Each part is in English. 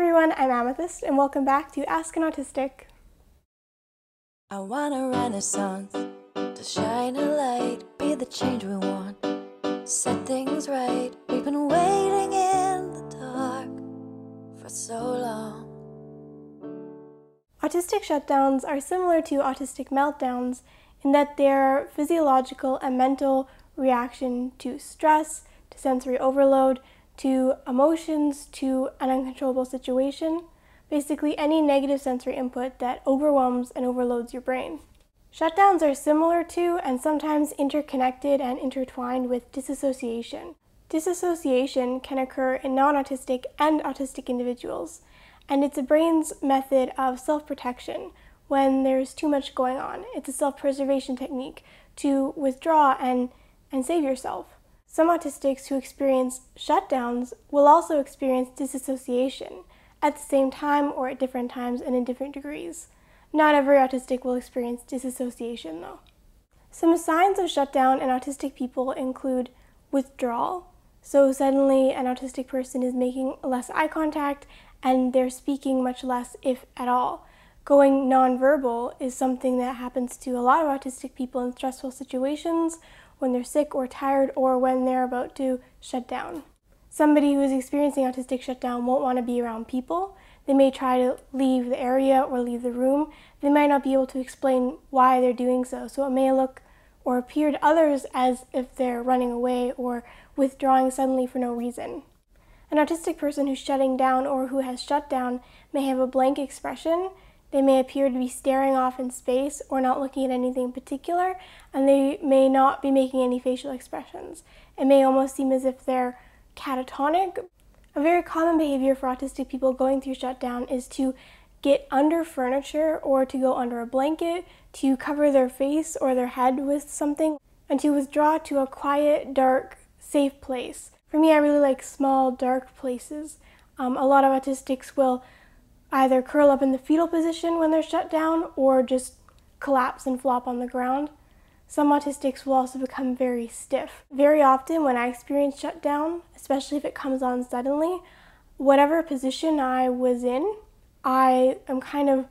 everyone, I'm Amythest, and welcome back to Ask an Autistic. I want a renaissance to shine a light, be the change we want, set things right. We've been waiting in the dark for so long. Autistic shutdowns are similar to autistic meltdowns in that they're physiological and mental reaction to stress, to sensory overload, to emotions, to an uncontrollable situation. Basically, any negative sensory input that overwhelms and overloads your brain. Shutdowns are similar to and sometimes interconnected and intertwined with disassociation. Disassociation can occur in non autistic and autistic individuals, and it's a brain's method of self protection when there's too much going on. It's a self preservation technique to withdraw and, and save yourself. Some autistics who experience shutdowns will also experience disassociation at the same time or at different times and in different degrees. Not every autistic will experience disassociation though. Some signs of shutdown in autistic people include withdrawal. So, suddenly, an autistic person is making less eye contact and they're speaking much less, if at all. Going nonverbal is something that happens to a lot of autistic people in stressful situations when they're sick or tired or when they're about to shut down. Somebody who is experiencing autistic shutdown won't want to be around people. They may try to leave the area or leave the room. They might not be able to explain why they're doing so, so it may look or appear to others as if they're running away or withdrawing suddenly for no reason. An autistic person who's shutting down or who has shut down may have a blank expression. They may appear to be staring off in space or not looking at anything in particular, and they may not be making any facial expressions. It may almost seem as if they're catatonic. A very common behavior for autistic people going through shutdown is to get under furniture or to go under a blanket, to cover their face or their head with something, and to withdraw to a quiet, dark, safe place. For me, I really like small, dark places. Um, a lot of autistics will either curl up in the fetal position when they're shut down or just collapse and flop on the ground. Some autistics will also become very stiff. Very often, when I experience shutdown, especially if it comes on suddenly, whatever position I was in, I am kind of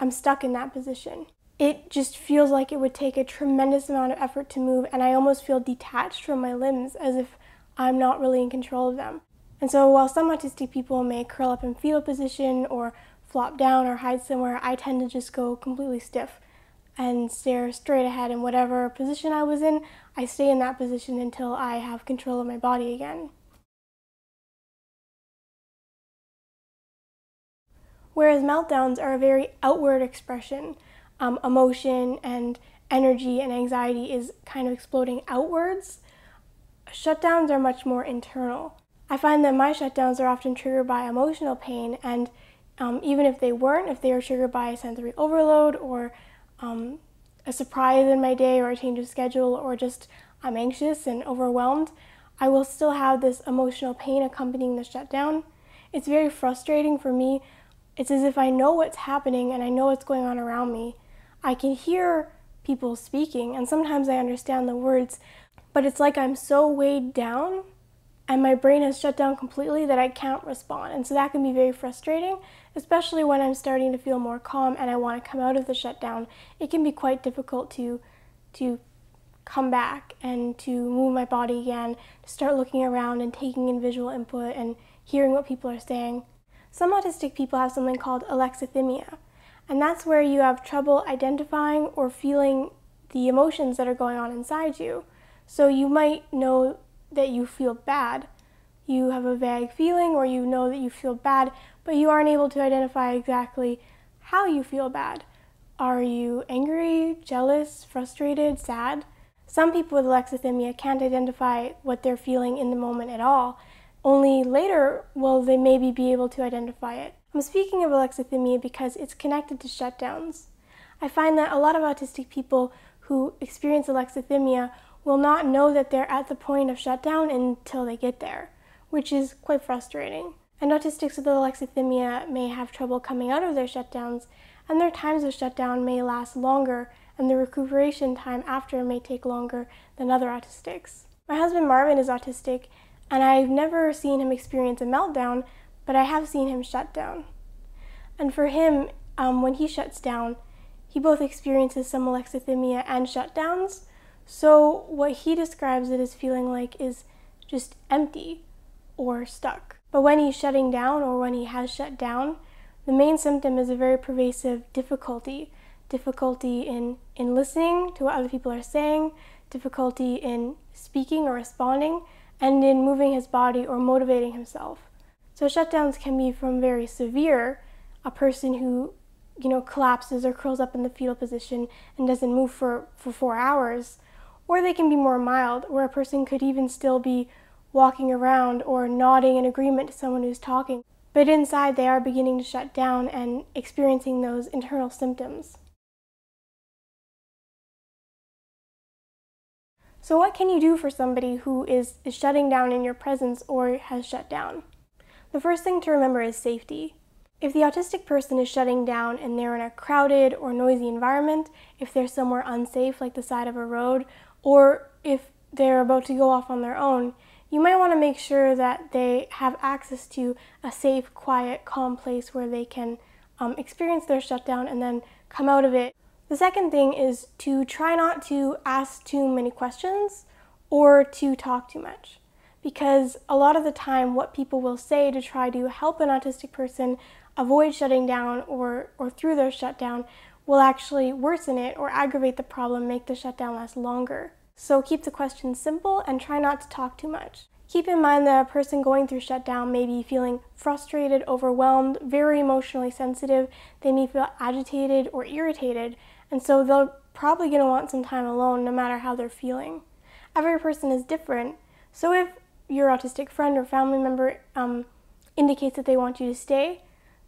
I'm stuck in that position. It just feels like it would take a tremendous amount of effort to move, and I almost feel detached from my limbs as if I'm not really in control of them. And so, while some autistic people may curl up in fetal position or flop down or hide somewhere, I tend to just go completely stiff and stare straight ahead in whatever position I was in. I stay in that position until I have control of my body again. Whereas meltdowns are a very outward expression, um, emotion and energy and anxiety is kind of exploding outwards. Shutdowns are much more internal. I find that my shutdowns are often triggered by emotional pain, and um, even if they weren't, if they were triggered by a sensory overload or um, a surprise in my day or a change of schedule or just I'm anxious and overwhelmed, I will still have this emotional pain accompanying the shutdown. It's very frustrating for me. It's as if I know what's happening and I know what's going on around me. I can hear people speaking and sometimes I understand the words, but it's like I'm so weighed down and my brain has shut down completely that I can't respond. And so that can be very frustrating, especially when I'm starting to feel more calm and I want to come out of the shutdown. It can be quite difficult to to come back and to move my body again, to start looking around and taking in visual input and hearing what people are saying. Some autistic people have something called alexithymia, and that's where you have trouble identifying or feeling the emotions that are going on inside you. So you might know that you feel bad. You have a vague feeling or you know that you feel bad, but you aren't able to identify exactly how you feel bad. Are you angry, jealous, frustrated, sad? Some people with alexithymia can't identify what they're feeling in the moment at all. Only later will they maybe be able to identify it. I'm speaking of alexithymia because it's connected to shutdowns. I find that a lot of autistic people who experience alexithymia will not know that they're at the point of shutdown until they get there, which is quite frustrating. And autistics with alexithymia may have trouble coming out of their shutdowns, and their times of shutdown may last longer, and the recuperation time after may take longer than other autistics. My husband Marvin is autistic, and I've never seen him experience a meltdown, but I have seen him shut down. And for him, um, when he shuts down, he both experiences some alexithymia and shutdowns. So, what he describes it as feeling like is just empty or stuck. But when he's shutting down or when he has shut down, the main symptom is a very pervasive difficulty difficulty in, in listening to what other people are saying, difficulty in speaking or responding, and in moving his body or motivating himself. So shutdowns can be from very severe, a person who, you know, collapses or curls up in the fetal position and doesn't move for, for four hours, or they can be more mild, where a person could even still be walking around or nodding in agreement to someone who's talking. But inside, they are beginning to shut down and experiencing those internal symptoms. So, what can you do for somebody who is, is shutting down in your presence or has shut down? The first thing to remember is safety. If the autistic person is shutting down and they're in a crowded or noisy environment, if they're somewhere unsafe like the side of a road, or if they're about to go off on their own, you might want to make sure that they have access to a safe, quiet, calm place where they can um, experience their shutdown and then come out of it the second thing is to try not to ask too many questions or to talk too much. Because a lot of the time, what people will say to try to help an autistic person avoid shutting down or, or through their shutdown will actually worsen it or aggravate the problem, make the shutdown last longer. So keep the questions simple and try not to talk too much. Keep in mind that a person going through shutdown may be feeling frustrated, overwhelmed, very emotionally sensitive. They may feel agitated or irritated, and so they're probably going to want some time alone no matter how they're feeling. Every person is different. So if your autistic friend or family member um, indicates that they want you to stay,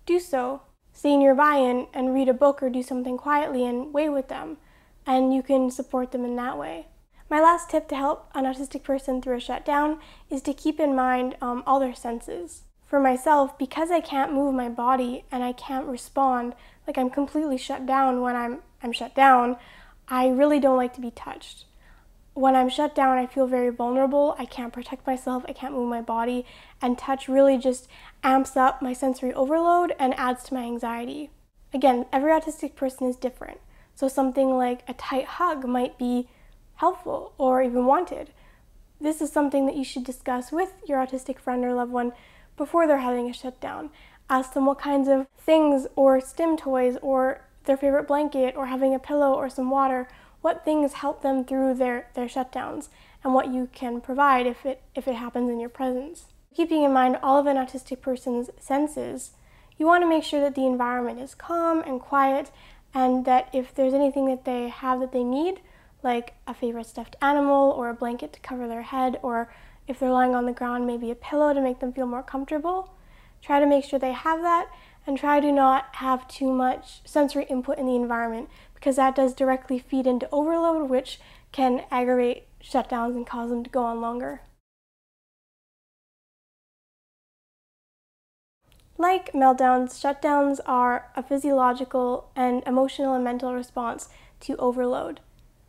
do so. Stay nearby and, and read a book or do something quietly and wait with them. And you can support them in that way. My last tip to help an autistic person through a shutdown is to keep in mind um, all their senses. For myself, because I can't move my body and I can't respond, like I'm completely shut down when I'm I'm shut down, I really don't like to be touched. When I'm shut down, I feel very vulnerable. I can't protect myself, I can't move my body, and touch really just amps up my sensory overload and adds to my anxiety. Again, every autistic person is different. So something like a tight hug might be helpful or even wanted. This is something that you should discuss with your autistic friend or loved one before they're having a shutdown. Ask them what kinds of things or stim toys or their favorite blanket or having a pillow or some water, what things help them through their, their shutdowns and what you can provide if it, if it happens in your presence. Keeping in mind all of an autistic person's senses, you want to make sure that the environment is calm and quiet and that if there's anything that they have that they need, like a favorite stuffed animal or a blanket to cover their head, or if they're lying on the ground, maybe a pillow to make them feel more comfortable, try to make sure they have that and try to not have too much sensory input in the environment because that does directly feed into overload, which can aggravate shutdowns and cause them to go on longer. Like meltdowns, shutdowns are a physiological and emotional and mental response to overload.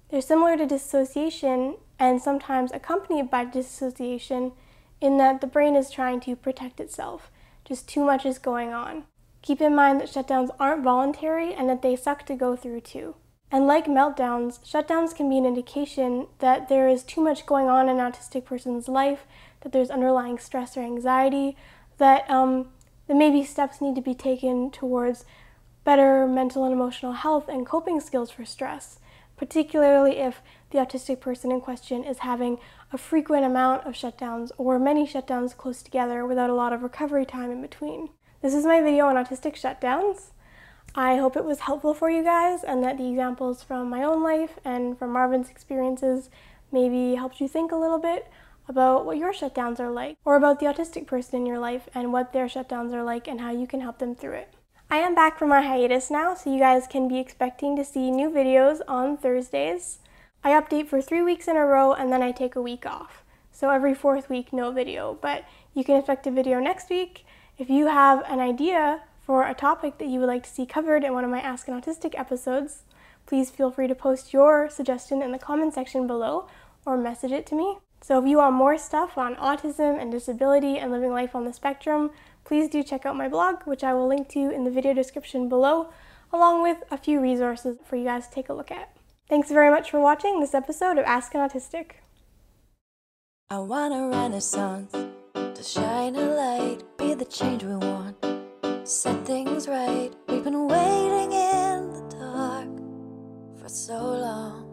They're similar to dissociation and sometimes accompanied by dissociation in that the brain is trying to protect itself. Just too much is going on. Keep in mind that shutdowns aren't voluntary and that they suck to go through too. And like meltdowns, shutdowns can be an indication that there is too much going on in an autistic person's life, that there's underlying stress or anxiety, that, um, that maybe steps need to be taken towards better mental and emotional health and coping skills for stress, particularly if the autistic person in question is having a frequent amount of shutdowns or many shutdowns close together without a lot of recovery time in between. This is my video on autistic shutdowns. I hope it was helpful for you guys and that the examples from my own life and from Marvin's experiences maybe helped you think a little bit about what your shutdowns are like or about the autistic person in your life and what their shutdowns are like and how you can help them through it. I am back from my hiatus now, so you guys can be expecting to see new videos on Thursdays. I update for three weeks in a row and then I take a week off. So every fourth week, no video, but you can expect a video next week if you have an idea for a topic that you would like to see covered in one of my Ask an Autistic episodes, please feel free to post your suggestion in the comment section below or message it to me. So if you want more stuff on autism and disability and living life on the spectrum, please do check out my blog, which I will link to in the video description below, along with a few resources for you guys to take a look at. Thanks very much for watching this episode of Ask an Autistic. I want a renaissance to shine a light, be the change we want, set things right. We've been waiting in the dark for so long.